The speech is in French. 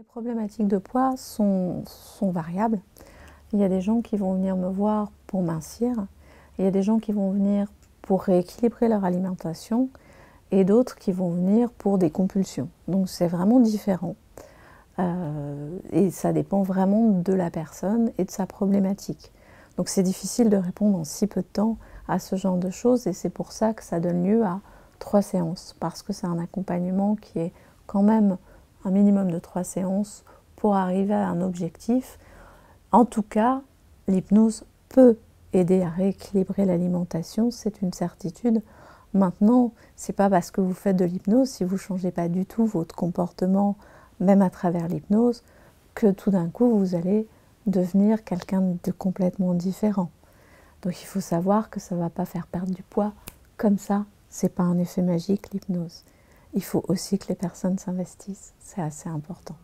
Les problématiques de poids sont, variables. Il y a des gens qui vont venir me voir pour mincir, il y a des gens qui vont venir pour rééquilibrer leur alimentation et d'autres qui vont venir pour des compulsions. Donc c'est vraiment différent. Euh, et ça dépend vraiment de la personne et de sa problématique. Donc c'est difficile de répondre en si peu de temps à ce genre de choses et c'est pour ça que ça donne lieu à trois séances, parce que c'est un accompagnement qui est quand même un minimum de trois séances pour arriver à un objectif. En tout cas, l'hypnose peut aider à rééquilibrer l'alimentation, c'est une certitude. Maintenant, c'est pas parce que vous faites de l'hypnose, si vous ne changez pas du tout votre comportement, même à travers l'hypnose, que tout d'un coup vous allez devenir quelqu'un de complètement différent. Donc il faut savoir que ça ne va pas faire perdre du poids comme ça. C'est pas un effet magique l'hypnose il faut aussi que les personnes s'investissent. C'est assez important.